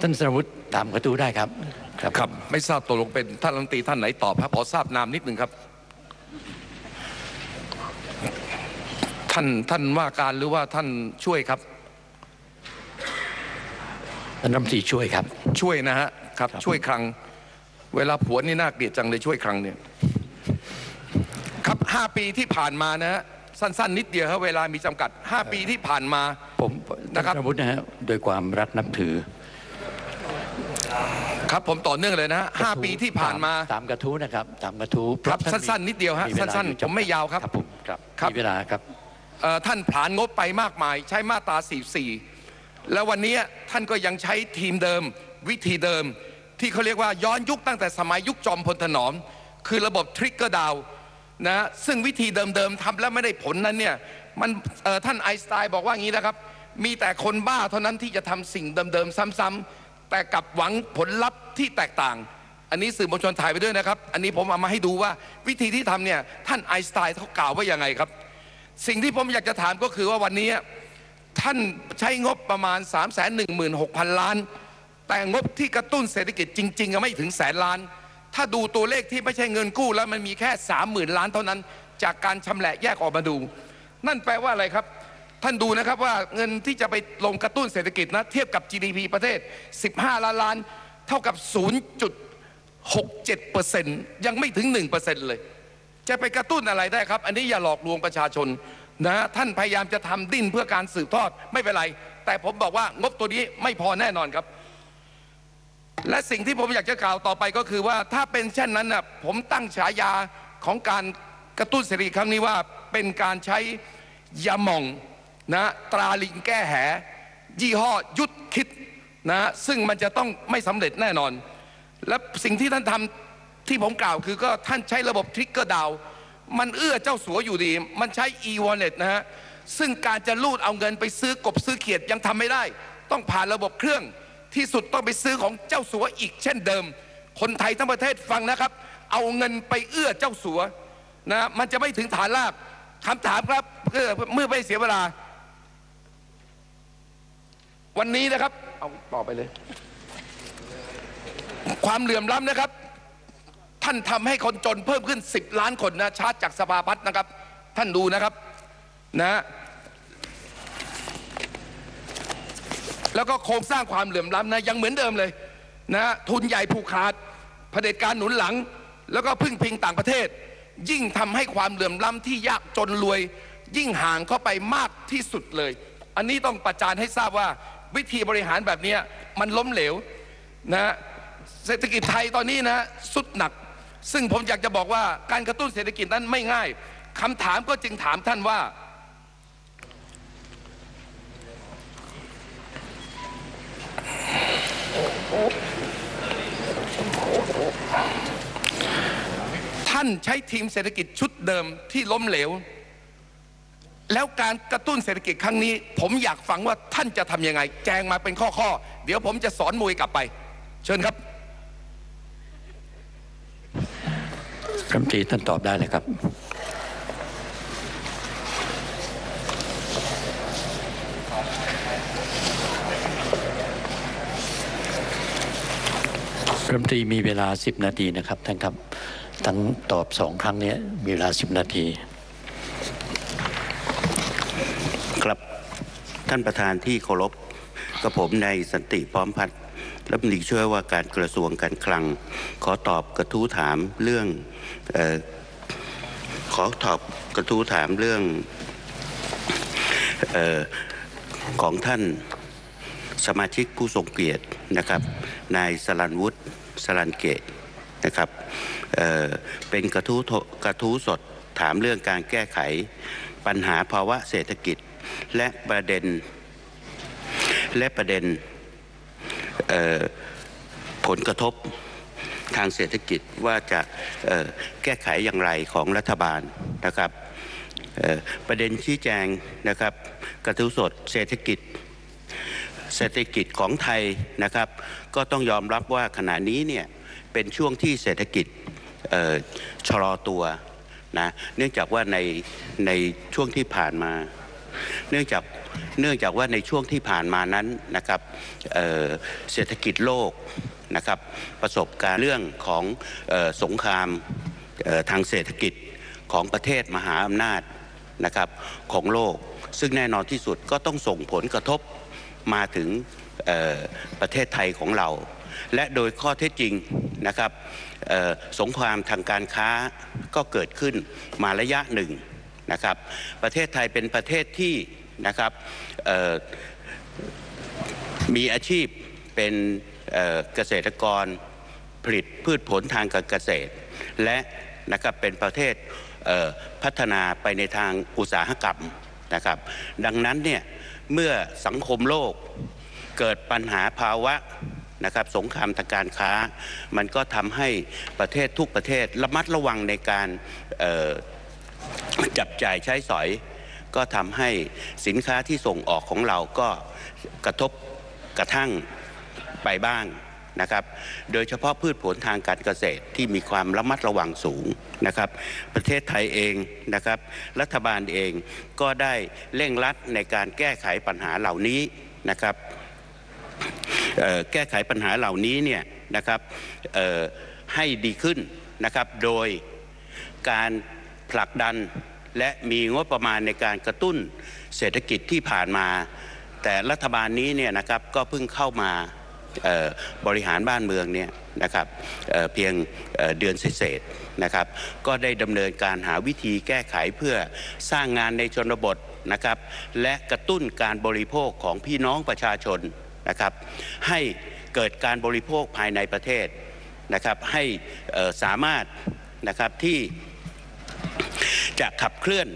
ท่านสรวุฒิถามกระทู้ได้ครับ ครับครับ ไม่ทราบตกลงเป็นท่านรัฐมนตรีท่านไหนตอบครับขอทราบนามนิดนึงครับ ท่านท่านว่าการหรือว่าท่านช่วยครับท่านรัฐมนตรีช่วยครับ ช่วยนะฮะครับครับช่วยครังเวลาผัวนี่น่าเกลียดจังเลยช่วยครังเนี่ย ครับห้าปีที่ผ่านมานะฮะสั้น ๆ นิดเดียวครับเวลามีจำกัดห้าปีที่ผ่านมาผมนะครับท่านสรวุฒินะฮะโดยความรักนับถือ ครับผมต่อเนื่องเลยนะฮะห้าปีที่ผ่านมาตามกระทู้นะครับตามกระทู้ครับเพาะท่าสั้นๆนิดเดียวฮะมีวลาสั้นๆอยู่จำกัดผมไม่ยาวครับครับผมครับครับมีเวลาครับเอ่อท่านผลานงบไปมากมาย ใช้มาตรา 44 แล้ววันนี้ท่านก็ยังใช้ทีมเดิม วิธีเดิม ที่เขาเรียกว่าย้อนยุคตั้งแต่สมัยยุคจอมพลถนอม คือระบบทริกเกอร์ดาวนะซึ่งวิธีเดิมๆทำแล้วไม่ได้ผลนั้นเนี่ยมันเอ่อท่านไอน์สไตน์บอกว่างี้นะครับ มีแต่คนบ้าเท่านั้นที่จะทำสิ่งเดิมๆซ้ำๆ แต่กลับหวังผลลัพธ์ที่แตกต่าง อันนี้สื่อมวลชนถ่ายไปด้วยนะครับ อันนี้ผมเอามาให้ดูว่าวิธีที่ทำเนี่ยท่านไอน์สไตน์เขากล่าวว่ายังไงครับ สิ่งที่ผมอยากจะถามก็คือว่าวันนี้ท่านใช้งบประมาณ 3 1 6 0 0 0 ล้าน แต่งบที่กระตุ้นเศรษฐกิจจริงๆไม่ถึงแสนล้าน ถ้าดูตัวเลขที่ไม่ใช่เงินกู้แล้วมันมีแค่ 30,000 ล้านเท่านั้น จากการชำแหละแยกออกมาดู นั่นแปลว่าอะไรครับ ท่านดูนะครับว่าเงินที่จะไปลงกระตุ้นเศรษฐกิจนะเทียบกับ GDP ประเทศ 15 ล้านล้าน เท่ากับ 0.67%ยังไม่ถึง 1%เลย จะไปกระตุ้นอะไรได้ครับ อันนี้อย่าหลอกลวงประชาชนนะท่านพยายามจะทำดิ้นเพื่อการสืบทอดไม่เป็นไร แต่ผมบอกว่างบตัวนี้ไม่พอแน่นอนครับ และสิ่งที่ผมอยากจะกล่าวต่อไปก็คือว่าถ้าเป็นเช่นนั้นน่ะผมตั้งฉายาของการกระตุ้นเศรษฐกิจครั้งนี้ว่าเป็นการใช้ยาหม่อง นะตราลิงแก้แห ยี่ห้อยุดคิดนะซึ่งมันจะต้องไม่สำเร็จแน่นอน และสิ่งที่ท่านทำที่ผมกล่าวคือก็ท่านใช้ระบบทริกเกอร์ดาวมันเอื้อเจ้าสัวอยู่ดี มันใช้ e-wallet นะฮะซึ่งการจะลูดเอาเงินไปซื้อกบซื้อเขียดยังทำไม่ได้ ต้องผ่านระบบเครื่องที่สุดต้องไปซื้อของเจ้าสัวอีกเช่นเดิม คนไทยทั้งประเทศฟังนะครับ เอาเงินไปเอื้อเจ้าสัวนะมันจะไม่ถึงฐานลาบคำถามครับเพื่อเมื่อไม่เสียเวลา วันนี้นะครับ เอาต่อไปเลย ความเหลื่อมล้ำนะครับ ท่านทำให้คนจนเพิ่มขึ้น 10 ล้านคนนะชาร์จจากสภาพัฒน์นะครับ ท่านดูนะครับนะแล้วก็โครงสร้างความเหลื่อมล้ำนะยังเหมือนเดิมเลยนะทุนใหญ่ผูกขาดเผด็จการหนุนหลัง แล้วก็พึ่งพิงต่างประเทศ ยิ่งทำให้ความเหลื่อมล้ำที่ยากจนรวย ยิ่งห่างเข้าไปมากที่สุดเลย อันนี้ต้องประจานให้ทราบว่า วิธีบริหารแบบนี้มันล้มเหลวนะเศรษฐกิจไทยตอนนี้นะสุดหนัก ซึ่งผมอยากจะบอกว่าการกระตุ้นเศรษฐกิจนั้นไม่ง่ายคำถามก็จึงถามท่านว่า ท่านใช้ทีมเศรษฐกิจชุดเดิมที่ล้มเหลว แล้วการกระตุ้นเศรษฐกิจครั้งนี้ ผมอยากฟังว่าท่านจะทำยังไง แจงมาเป็นข้อๆเดี๋ยวผมจะสอนมวยกลับไป เชิญครับรัมตรีท่านตอบได้เลยครับ รัฐมนตรีมีเวลา 10 นาทีนะครับท่านครับ ทั้งตอบสองครั้งเนี้ยมีเวลา 10 นาที ครับ ท่านประธานที่เคารพกับผมในสันติพร้อมพัฒน์รัฐมนตรีช่วยว่าการกระทรวงการคลัง ขอตอบกระทู้ถามเรื่องออขอตอบกระทู้ถามเรื่องออของท่านสมาชิกผู้ทรงเกียรตินะครับนายสลันวุฒิสลันเกตนะครับเเป็นกระทู้กระทู้สดถามเรื่องการแก้ไขปัญหาภาวะเศรษฐกิจ และประเด็น และประเด็นผลกระทบทางเศรษฐกิจว่าจะแก้ไขอย่างไรของรัฐบาลนะครับประเด็นชี้แจงนะครับกระทู้สดเศรษฐกิจ เศรษฐกิจของไทยนะครับ ก็ต้องยอมรับว่าขณะนี้เนี่ยเป็นช่วงที่เศรษฐกิจชะลอตัวนะเนื่องจากว่าในในช่วงที่ผ่านมา เนื่องจากเนื่องจากว่าในช่วงที่ผ่านมานั้นนะครับเเศรษฐกิจโลกนะครับประสบการเรื่องของออสงครามทางเศรษฐกิจของประเทศมหาอำนาจนะครับของโลก ซึ่งแน่นอนที่สุดก็ต้องส่งผลกระทบมาถึงประเทศไทยของเรา และโดยข้อเท็จจริงนะครับสงครามทางการค้าก็เกิดขึ้นมาระยะหนึ่งนะครับ ประเทศไทยเป็นประเทศที่ นะครับมีอาชีพเป็นเกษตรกรผลิตพืชผลทางการเกษตร และนะครับเป็นประเทศเพัฒนาไปในทางอุตสาหกรรมนะครับ ดังนั้นเนี่ยเมื่อสังคมโลกเกิดปัญหาภาวะนะครับสงครามทางการค้า มันก็ทำให้ประเทศทุกประเทศระมัดระวังในการจับจ่ายใช้สอย ก็ทำให้สินค้าที่ส่งออกของเราก็กระทบกระทั่งไปบ้างนะครับ โดยเฉพาะพืชผลทางการเกษตรที่มีความระมัดระวังสูงนะครับ ประเทศไทยเองนะครับ รัฐบาลเองก็ได้เร่งรัดในการแก้ไขปัญหาเหล่านี้นะครับแก้ไขปัญหาเหล่านี้เนี่ยนะครับให้ดีขึ้นนะครับ โดยการผลักดัน และมีงบประมาณในการกระตุ้นเศรษฐกิจที่ผ่านมา แต่รัฐบาลนี้เนี่ยนะครับก็เพิ่งเข้ามาบริหารบ้านเมืองเนี่ยนะครับเเพียงเเดือนเศษนะครับ ก็ได้ดำเนินการหาวิธีแก้ไขเพื่อสร้างงานในชนบทนะครับ และกระตุ้นการบริโภคของพี่น้องประชาชนนะครับ ให้เกิดการบริโภคภายในประเทศนะครับ ให้สามารถนะครับที่ จะขับเคลื่อน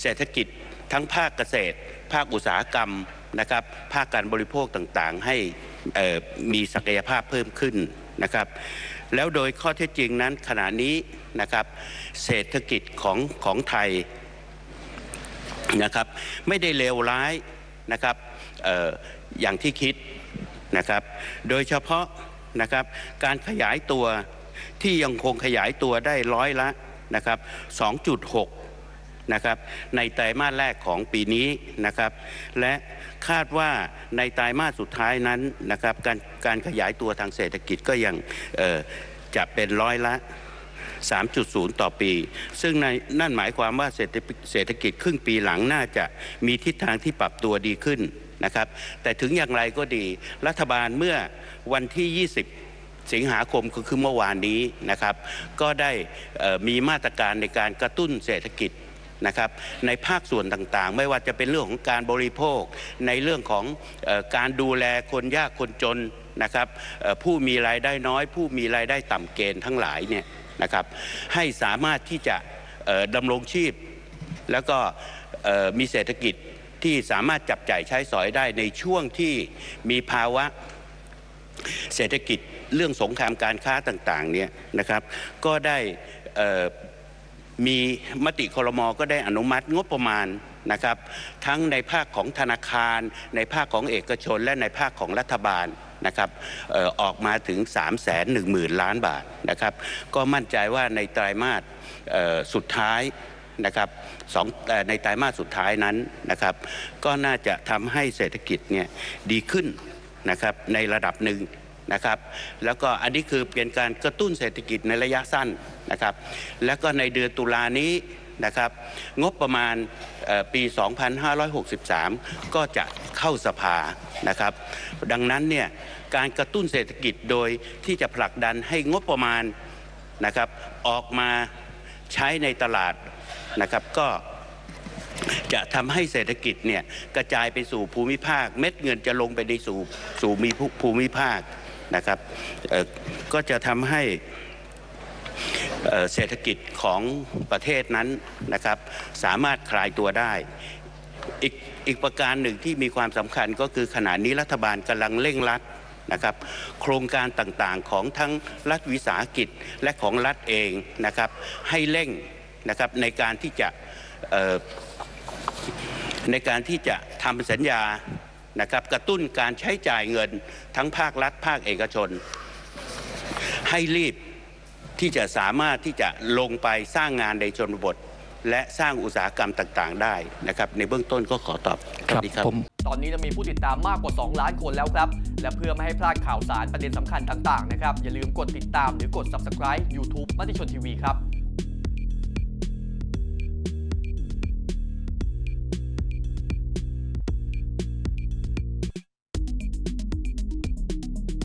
เศรษฐกิจทั้งภาคเกษตร ภาคอุตสาหกรรมนะครับภาคการบริโภคต่างๆ ให้มีศักยภาพเพิ่มขึ้นนะครับ แล้วโดยข้อเท็จจริงนั้นขณะนี้นะครับเศรษฐกิจของของไทยนะครับไม่ได้เลวร้ายนะครับอออย่างที่คิดนะครับ โดยเฉพาะนะครับการขยายตัวที่ยังคงขยายตัวได้ร้อยละ นะครับ 2.6 นะครับ ในไตรมาสแรกของปีนี้นะครับ และคาดว่าในไตรมาสสุดท้ายนั้นนะครับ การการขยายตัวทางเศรษฐกิจก็ยังจะเป็นร้อยละ 3.0 ต่อปี ซึ่งในนั่นหมายความว่าเศรษฐกิจครึ่งปีหลังน่าจะมีทิศทางที่ปรับตัวดีขึ้นนะครับ แต่ถึงอย่างไรก็ดี รัฐบาลเมื่อวันที่ 20 สิงหาคมก็คือเมื่อวานนี้นะครับ ก็ได้มีมาตรการในการกระตุ้นเศรษฐกิจนะครับในภาคส่วนต่างๆ ไม่ว่าจะเป็นเรื่องของการบริโภค ในเรื่องของออการดูแลคนยากคนจนนะครับผู้มีรายได้น้อย ผู้มีรายได้ต่ำเกณฑ์ทั้งหลายเนี่ยนะครับให้สามารถที่จะดำรงชีพ แล้วก็มีเศรษฐกิจที่สามารถจับจ่ายใช้สอยได้ในช่วงที่มีภาวะ เศรษฐกิจเรื่องสงครามการค้าต่างๆเนี่ยนะครับก็ได้มีมติคอรมอก็ได้อนุมัติงบประมาณนะครับ ทั้งในภาคของธนาคาร ในภาคของเอกชน และในภาคของรัฐบาลนะครับออออกมาถึง 3 1 0 0 0 0 ล้านบาทนะครับก็มั่นใจว่าในไตรมาสสุดท้ายนะครับสองในไตรมาสสุดท้ายนั้นนะครับก็น่าจะทำให้เศรษฐกิจเนี่ยดีขึ้นนะครับในระดับหนึ่ง นะครับ แล้วก็อันนี้คือเป็นการกระตุ้นเศรษฐกิจในระยะสั้นนะครับ แล้วก็ในเดือนตุลานี้นะครับ งบประมาณเอ่อปี 2563 ก็จะเข้าสภานะครับ ดังนั้นเนี่ยการกระตุ้นเศรษฐกิจโดยที่จะผลักดันให้งบประมาณนะครับออกมาใช้ในตลาดนะครับก็จะทำให้เศรษฐกิจเนี่ยกระจายไปสู่ภูมิภาค เม็ดเงินจะลงไปในสู่สู่มีภูมิภาค นะครับก็จะทำให้เศรษฐกิจของประเทศนั้นนะครับ สามารถคลายตัวได้อีกอีกประการหนึ่งที่มีความสำคัญก็คือขณะนี้รัฐบาลกำลังเร่งรัดนะครับ โครงการต่างๆของทั้งรัฐวิสาหกิจและของรัฐเองนะครับ ให้เร่งนะครับในการที่จะในการที่จะทำสัญญา นะครับกระตุ้นการใช้จ่ายเงินทั้งภาครัฐ ภาคเอกชน ให้รีบที่จะสามารถที่จะลงไปสร้างงานในชนบท และสร้างอุตสาหกรรมต่างๆ ได้นะครับ ในเบื้องต้นก็ขอตอบครับสวัสดีครับผมตอนนี้เรามีผู้ติดตามมากกว่า 2 ล้านคนแล้วครับ และเพื่อไม่ให้พลาดข่าวสารประเด็นสำคัญต่างๆนะครับอย่าลืมกดติดตามหรือกด subscribe YouTube มติชนทีวีครับ